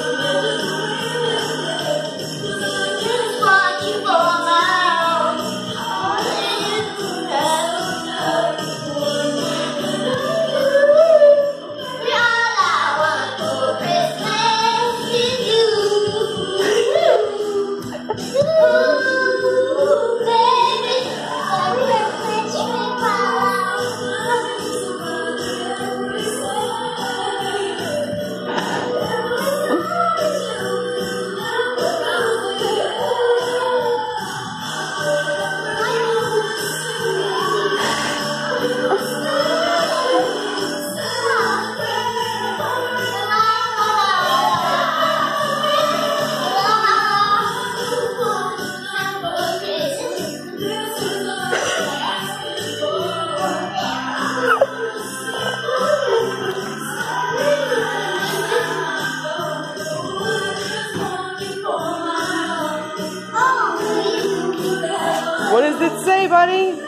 love. What does it say, buddy?